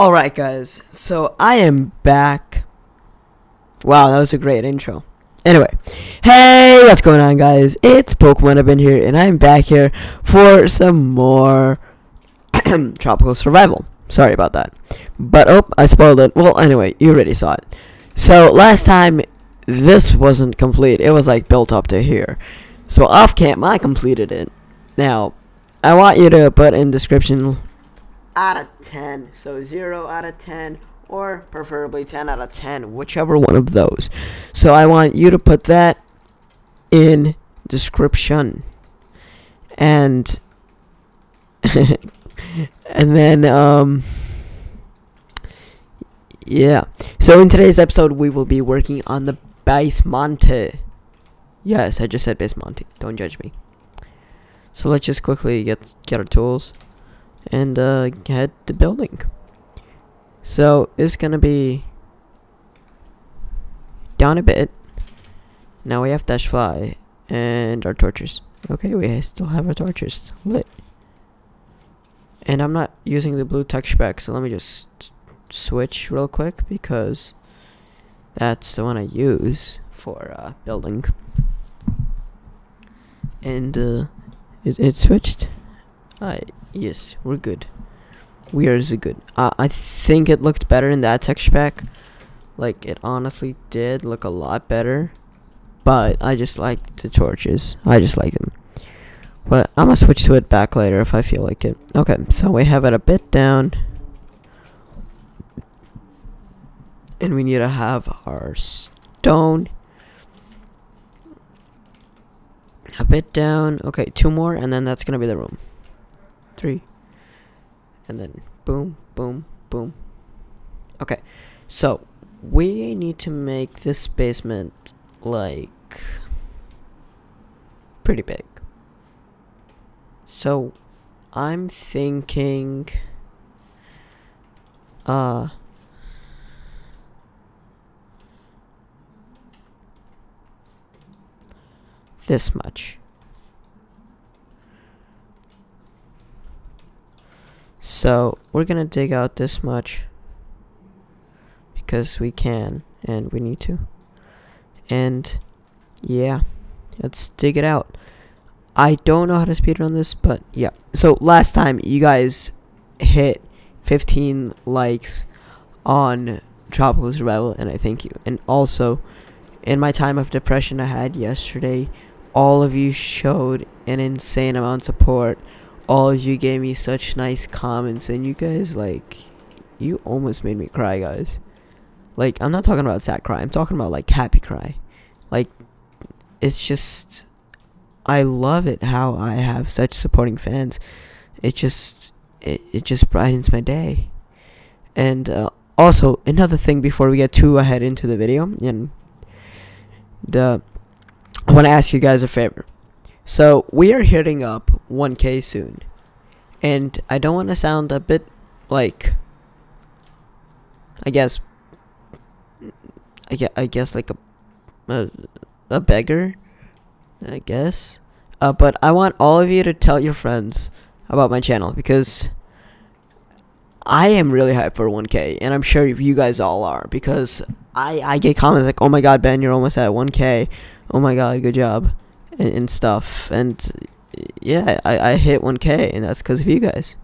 Alright, guys, so I am back. Wow, that was a great intro. Anyway, hey, what's going on, guys? It's PokeMinerBen here, and I'm back here for some more Tropical Survival. Sorry about that. But, oh, I spoiled it. Well, anyway, you already saw it. So, last time, this wasn't complete. It was, like, built up to here. So, off cam, I completed it. Now, I want you to put in description out of 10. So 0 out of 10 or preferably 10 out of 10, whichever one of those. So I want you to put that in description. And and then um yeah. So in today's episode we will be working on the Basemonte. Yes, I just said Basemonte. Don't judge me. So let's just quickly get get our tools and uh, head to building. So it's gonna be down a bit. Now we have dash fly and our torches. Okay, we still have our torches lit. And I'm not using the blue texture pack, so let me just switch real quick because that's the one I use for uh, building. And uh, it, it switched. I Yes, we're good. We are good. Uh, I think it looked better in that texture pack. Like, it honestly did look a lot better. But I just like the torches. I just like them. But I'm gonna switch to it back later if I feel like it. Okay, so we have it a bit down. And we need to have our stone a bit down. Okay, two more, and then that's gonna be the room three, and then boom, boom, boom. Okay, so we need to make this basement like pretty big. So I'm thinking uh this much. So we're gonna dig out this much because we can and we need to. And yeah, let's dig it out. I don't know how to speedrun this, but yeah. So last time you guys hit 15 likes on Tropical Survival, and I thank you. And also, in my time of depression I had yesterday, all of you showed an insane amount of support all of you gave me such nice comments and you guys like you almost made me cry guys. Like i'm not talking about sad cry i'm talking about like happy cry. Like it's just i love it how i have such supporting fans. It just it, it just brightens my day. And uh, also another thing before we get too ahead into the video and the i want to ask you guys a favor so we are hitting up 1K soon, and I don't want to sound a bit like, I guess, I guess, I guess like a, a, a beggar, I guess. Uh, but I want all of you to tell your friends about my channel because I am really hyped for 1K, and I'm sure you guys all are because I I get comments like, "Oh my God, Ben, you're almost at 1K. Oh my God, good job." And, and stuff. And yeah, I, I hit 1K, and that's because of you guys.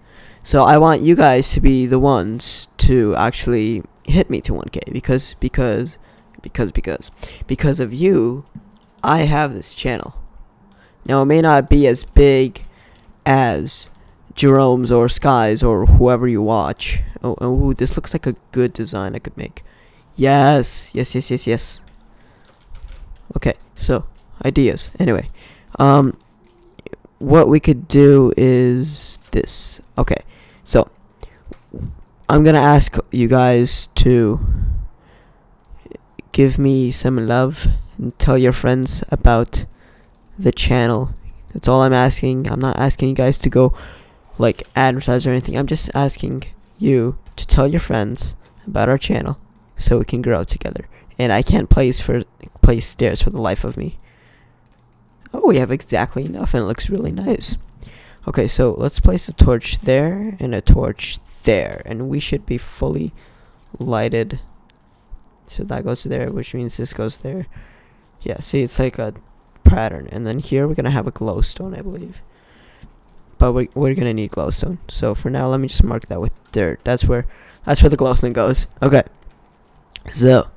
So I want you guys to be the ones to actually hit me to 1K because because because because because of you, I have this channel. Now it may not be as big as Jerome's or Sky's or whoever you watch. Oh, oh, this looks like a good design I could make. Yes, yes, yes, yes, yes. Okay, so ideas. Anyway, um, what we could do is this. Okay, so I'm gonna ask you guys to give me some love and tell your friends about the channel. That's all I'm asking. I'm not asking you guys to go like advertise or anything. I'm just asking you to tell your friends about our channel so we can grow together. And I can't place for place stairs for the life of me. Oh, we have exactly enough and it looks really nice. Okay, so let's place a torch there and a torch there, and we should be fully lighted. So that goes there, which means this goes there. Yeah, see, it's like a pattern. And then here we're going to have a glowstone, I believe. But we, we're going to need glowstone. So for now, let me just mark that with dirt. That's where that's where the glowstone goes. Okay. So.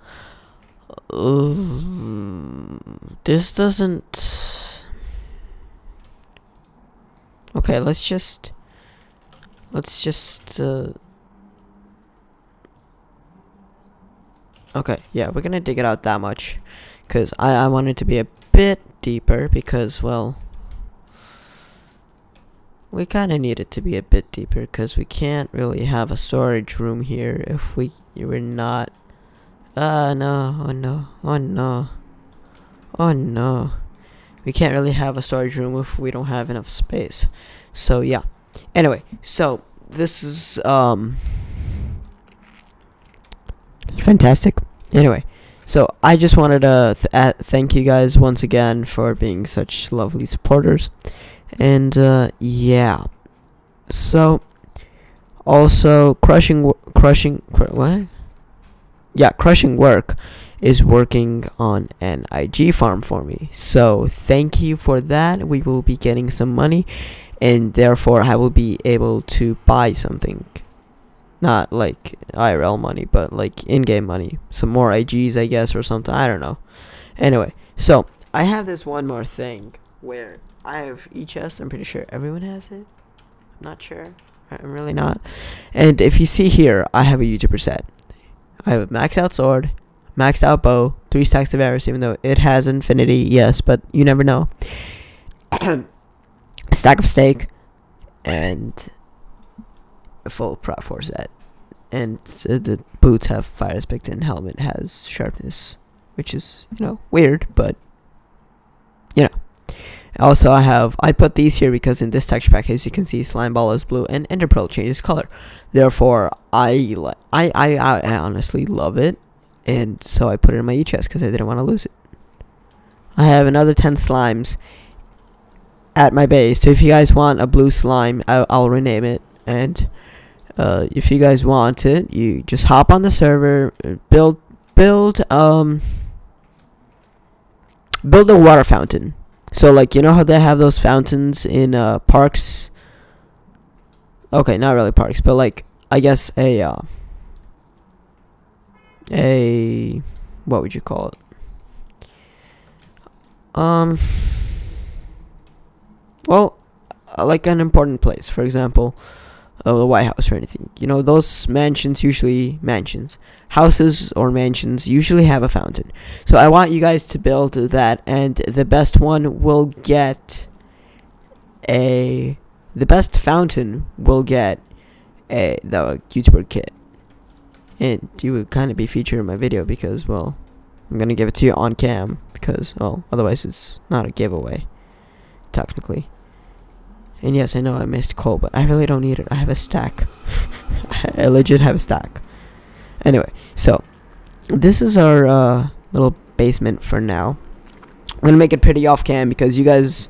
Uh, this doesn't... Okay, let's just... Let's just... Uh, okay, yeah, we're gonna dig it out that much. Because I, I want it to be a bit deeper because, well... We kind of need it to be a bit deeper because we can't really have a storage room here if we we're not... Uh, no, oh no, oh no. Oh no. We can't really have a storage room if we don't have enough space. So, yeah. Anyway, so, this is, um... Fantastic. Anyway, so I just wanted to th uh, thank you guys once again for being such lovely supporters. And uh, yeah. So also crushing crushing cr what? Yeah, crushing work is working on an IG farm for me. So thank you for that. We will be getting some money and therefore I will be able to buy something not like IRL money, but like in-game money. Some more IGs, I guess, or something. I don't know. Anyway, so I have this one more thing where I have e-chest. I'm pretty sure everyone has it. I'm not sure. I'm really not. And if you see here, I have a YouTuber set. I have a maxed out sword, maxed out bow, three stacks of arrows, even though it has infinity, yes, but you never know. Stack of steak, and a full prot 4 set. And uh, the boots have fire aspect and helmet has sharpness, which is, you know, weird, but, you know. Also, I have, I put these here because in this texture pack, as you can see, Slime Ball is blue and Ender Pearl changes color. Therefore, I, I, I, I honestly love it. And so I put it in my e-chest because I didn't want to lose it. I have another 10 slimes at my base. So if you guys want a blue slime, I'll, I'll rename it. And uh, if you guys want it, you just hop on the server, uh, build build um build a water fountain. So like you know how they have those fountains in uh, parks. Okay, not really parks, but like I guess a uh, a what would you call it? Um. Well, uh, like an important place, for example of the White House or anything. You know, those mansions usually mansions, houses or mansions usually have a fountain. So I want you guys to build that, and the best one will get a the best fountain will get a the YouTuber kit, and you would kind of be featured in my video because well, I'm gonna give it to you on cam because well, otherwise it's not a giveaway, technically. And yes, I know I missed coal, but I really don't need it. I have a stack. I legit have a stack. Anyway, so this is our uh, little basement for now. I'm gonna make it pretty off cam because you guys,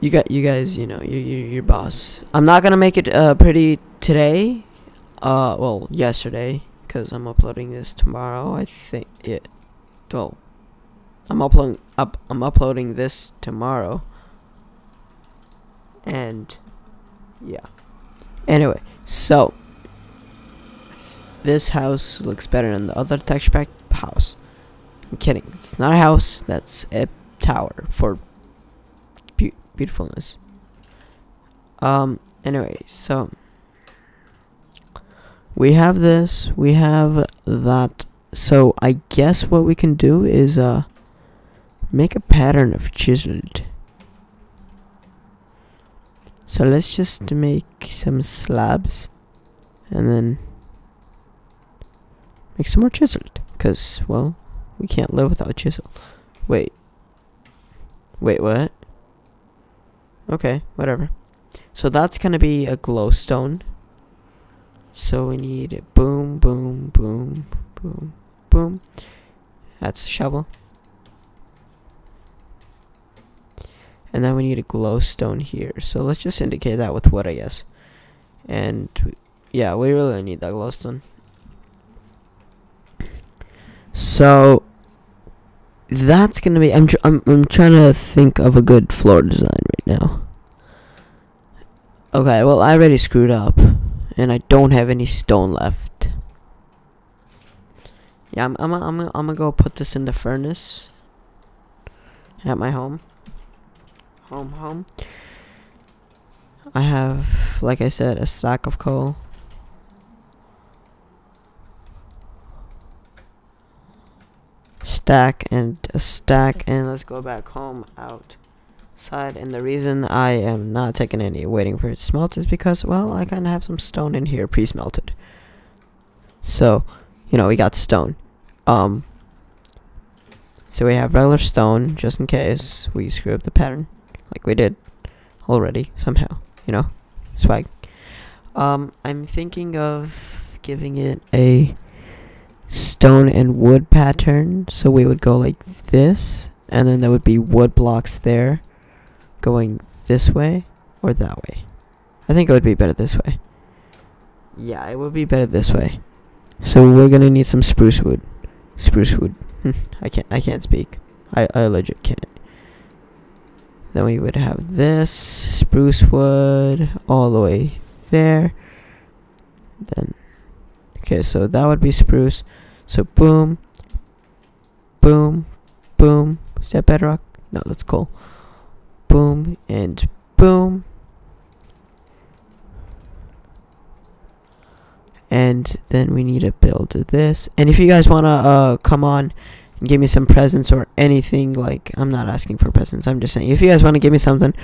you got you guys, you know, you you your boss. I'm not gonna make it uh pretty today. Uh, well, yesterday, because I'm uploading this tomorrow. I think it. Well, I'm uploading up I'm uploading this tomorrow. And yeah. Anyway, so this house looks better than the other texture pack house. I'm kidding. It's not a house. That's a tower for be beautifulness. Um. Anyway, so we have this. We have that. So I guess what we can do is uh make a pattern of chiseled. So let's just make some slabs and then make some more chiseled because well we can't live without chisel. Wait. Wait, what? Okay, whatever. So that's gonna be a glowstone. So we need boom, boom, boom, boom, boom. That's a shovel. And then we need a glowstone here. So let's just indicate that with wood, I guess. And yeah, we really need that glowstone. So that's gonna be. I'm, I'm I'm trying to think of a good floor design right now. Okay, well I already screwed up, and I don't have any stone left. Yeah, I'm I'm I'm I'm gonna go put this in the furnace at my home. Home, home. I have, like I said, a stack of coal. Stack and a stack, and let's go back home outside. And the reason I am not taking any waiting for it to smelt is because, well, I kind of have some stone in here pre-smelted. So, you know, we got stone. Um, so we have regular stone, just in case we screw up the pattern, like we did already, somehow, you know, swag. Um, I'm thinking of giving it a stone and wood pattern. So we would go like this, and then there would be wood blocks there going this way or that way. I think it would be better this way. Yeah, it would be better this way. So we're gonna need some spruce wood. Spruce wood. I can't I can't speak. I, I legit can't. Then we would have this spruce wood all the way there. Then Okay, so that would be spruce. So boom, boom, boom. Is that bedrock? No, that's cool. Boom and boom. And then we need to build this. And if you guys want to uh, come on give me some presents or anything, like, I'm not asking for presents. I'm just saying, if you guys want to give me something,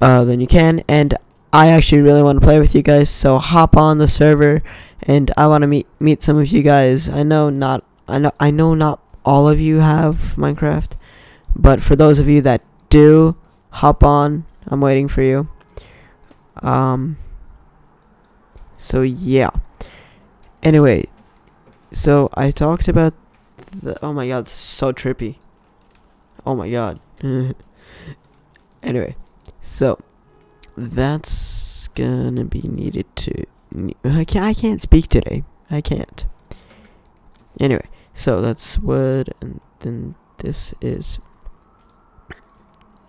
uh, then you can. And I actually really want to play with you guys, so hop on the server and I want to meet meet some of you guys. I know not I know I know not all of you have Minecraft, but for those of you that do, hop on. I'm waiting for you. Um so yeah. Anyway, so I talked about the oh my god, so trippy. Oh my god. anyway, so that's gonna be needed to I can't I can't speak today. I can't. Anyway, so that's wood and then this is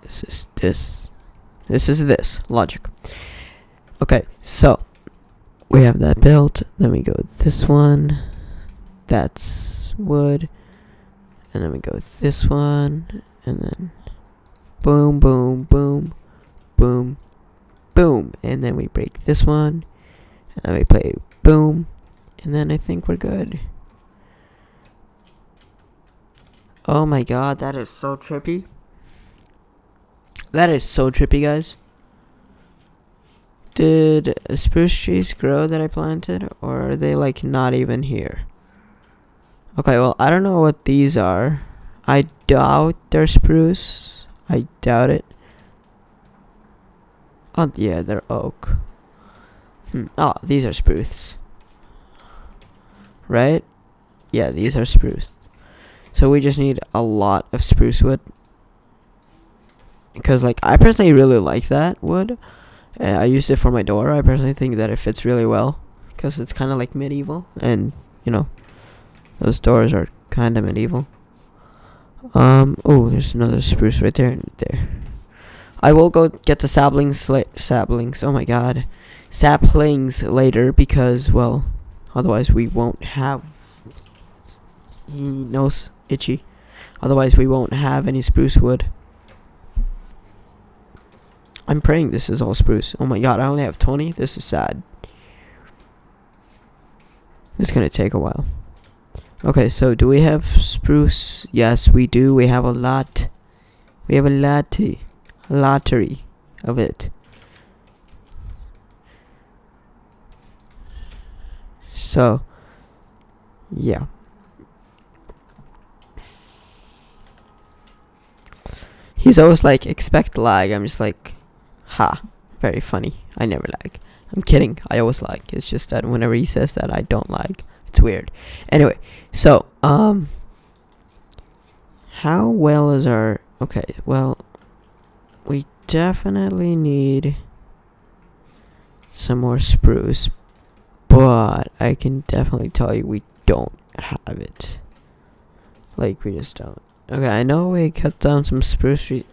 this is this this is this logic. Okay, so we have that built, then we go this one. That's wood. And then we go with this one and then boom boom boom boom boom, and then we break this one, and then we play boom, and then I think we're good. Oh my god, that is so trippy. That is so trippy, guys. Did spruce trees grow that I planted, or are they like not even here? Okay, well, I don't know what these are. I doubt they're spruce. I doubt it. Oh, yeah, they're oak. Hmm. Oh, these are spruce. Right? Yeah, these are spruce. So we just need a lot of spruce wood. Because, like, I personally really like that wood. Uh, I used it for my door. I personally think that it fits really well. Because it's kind of like medieval. And, you know, those doors are kind of medieval. Um, oh, there's another spruce right there and there. I will go get the saplings, saplings, oh my god, saplings later because, well, otherwise we won't have, nose itchy, otherwise we won't have any spruce wood. I'm praying this is all spruce. Oh my god, I only have 20? This is sad. It's gonna take a while. Okay, so do we have spruce? Yes, we do. We have a lot. We have a lot lottery of it. So, yeah. He's always like, expect lag. I'm just like, ha, very funny. I never lag. I'm kidding. I always lag. It's just that whenever he says that, I don't lag. It's weird. Anyway, so, um, how well is our, okay, well, we definitely need some more spruce, but I can definitely tell you we don't have it. Like, we just don't. Okay, I know we cut down some spruce tree.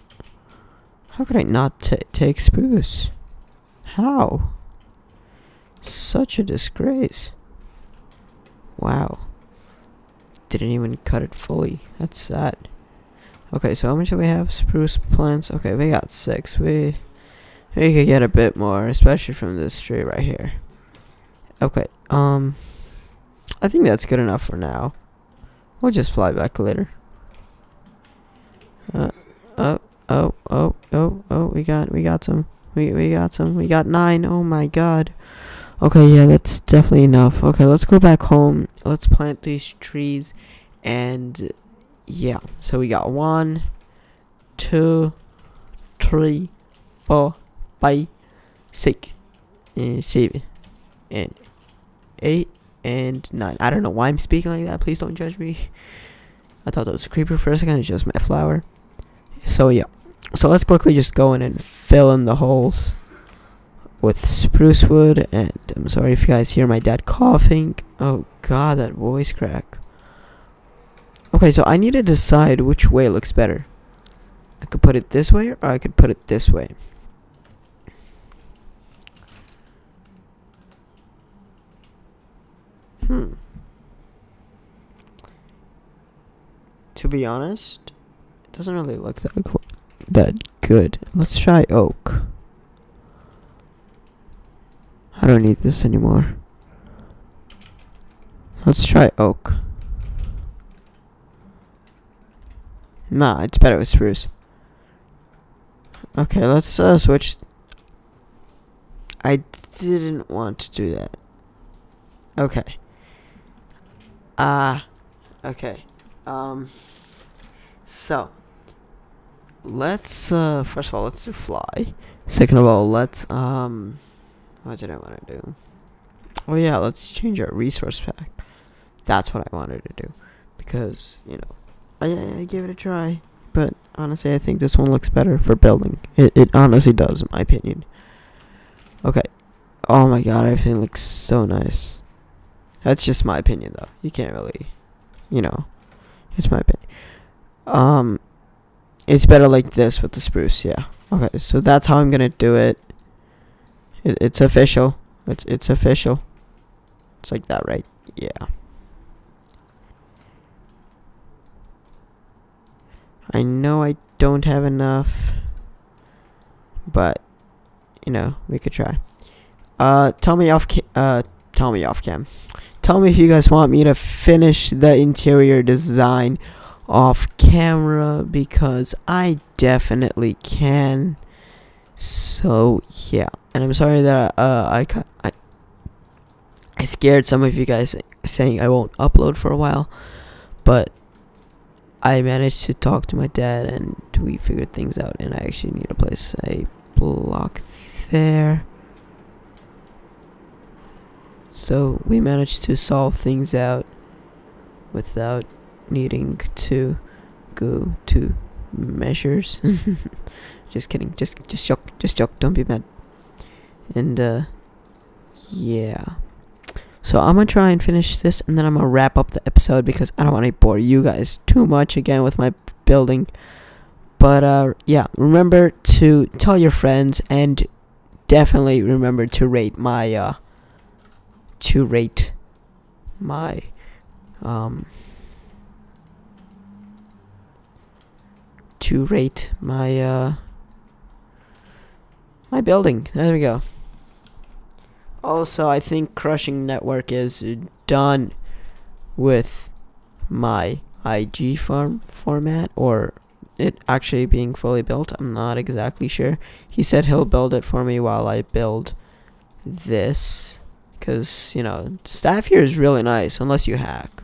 How could I not take spruce? How? Such a disgrace. Wow. Didn't even cut it fully. That's sad. Okay, so how much do we have? Spruce plants. Okay, we got six. We we could get a bit more, especially from this tree right here. Okay, um, I think that's good enough for now. We'll just fly back later. Uh, oh, oh, oh, oh, oh, we got, we got some. We, we got some. We got nine. Oh my god. Okay, yeah, that's definitely enough. Okay, let's go back home. Let's plant these trees. And, yeah. So we got one, two, three, four, five, six, and seven, and eight, and nine. I don't know why I'm speaking like that. Please don't judge me. I thought that was a creeper for a second. It's just my flower. So, yeah. So let's quickly just go in and fill in the holes with spruce wood. And I'm sorry if you guys hear my dad coughing. Oh god, that voice crack. Okay, so I need to decide which way looks better. I could put it this way or I could put it this way. Hmm. To be honest, it doesn't really look that that good. Let's try oak. I don't need this anymore. Let's try oak. Nah, it's better with spruce. Okay, let's uh, switch. I didn't want to do that. Okay. Ah, uh, okay. Um, so, let's, uh, first of all, let's do fly. Second of all, let's, um, what did I want to do? Oh yeah, let's change our resource pack. That's what I wanted to do. Because, you know, I, I gave it a try. But honestly, I think this one looks better for building. It, it honestly does, in my opinion. Okay. Oh my god, everything looks so nice. That's just my opinion, though. You can't really, you know, it's my opinion. Um, it's better like this with the spruce, yeah. Okay, so that's how I'm gonna do it. It, it's official. It's it's official. It's like that, right? Yeah. I know I don't have enough, but you know we could try. Uh, tell me off. uh, tell me off cam. Tell me if you guys want me to finish the interior design off camera because I definitely can. So yeah, and I'm sorry that uh, I I I scared some of you guys saying I won't upload for a while, but I managed to talk to my dad and we figured things out, and I actually need to place a block there. So we managed to solve things out without needing to go to measures. Just kidding. Just just joke. Just joke. Don't be mad. And uh yeah. So I'm gonna try and finish this and then I'm gonna wrap up the episode because I don't wanna bore you guys too much again with my building. But uh yeah, remember to tell your friends and definitely remember to rate my uh to rate my um to rate my uh my building. There we go. Also, I think Crushing Network is done with my IG farm format or it actually being fully built. I'm not exactly sure. He said he'll build it for me while I build this. Because, you know, staff here is really nice unless you hack.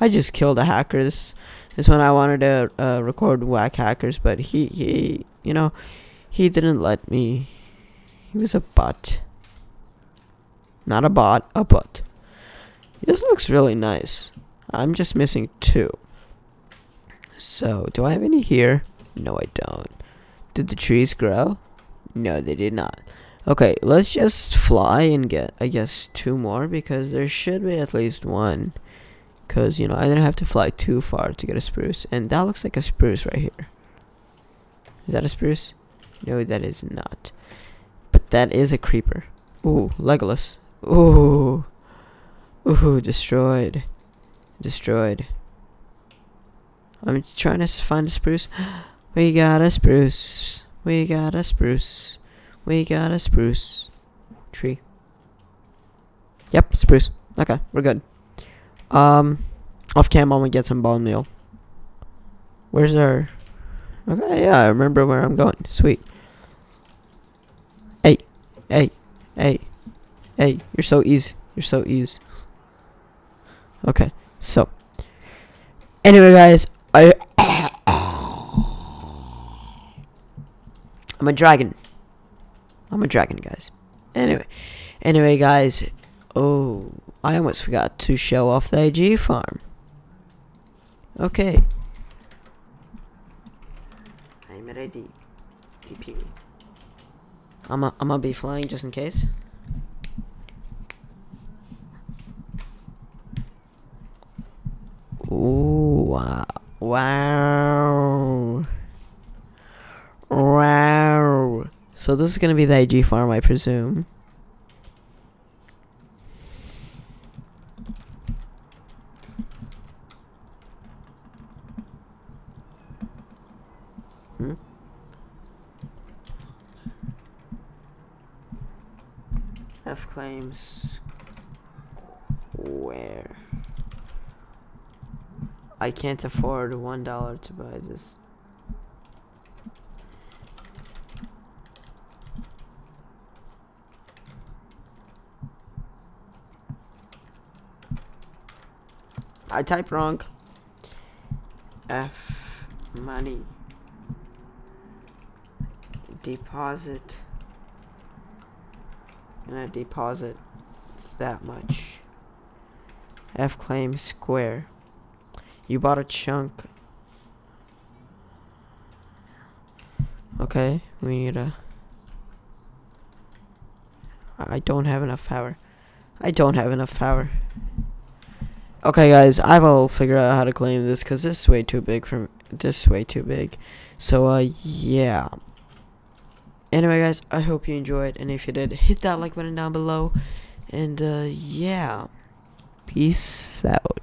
I just killed a hacker. This, this when I wanted to uh, record whack hackers, but he, he, you know, he didn't let me he was a butt. Not a bot, a butt. This looks really nice. I'm just missing two. So, do I have any here? No, I don't. Did the trees grow? No, they did not. Okay, let's just fly and get, I guess, two more because there should be at least one. Because, you know, I didn't have to fly too far to get a spruce. And that looks like a spruce right here. Is that a spruce? No, that is not. But that is a creeper. Ooh, Legolas. Ooh. Ooh, destroyed. Destroyed. I'm trying to find a spruce. We got a spruce. We got a spruce. We got a spruce. Tree. Yep, spruce. Okay, we're good. Um, off cam, I'm gonna get some bone meal. Where's our... Okay, yeah, I remember where I'm going. Sweet. Hey, hey, hey, hey, you're so easy. You're so easy. Okay, so. Anyway, guys, I... I'm a dragon. I'm a dragon, guys. Anyway, anyway, guys. Oh, I almost forgot to show off the IG farm. Okay. I'm ready. DP. I'm a, I'm gonna be flying just in case. Ooh, wow. Wow. Wow. So this is gonna be the IG farm, I presume. Hmm? F claims. Where? I can't afford one dollar to buy this. I typed wrong. F money deposit gonna deposit that much F claim square you bought a chunk. Okay we need a I don't have enough power. I don't have enough power. Okay guys I will figure out how to claim this because this is way too big for this is way too big. So uh yeah. Anyway guys i hope you enjoyed and if you did hit that like button down below. And uh yeah. Peace out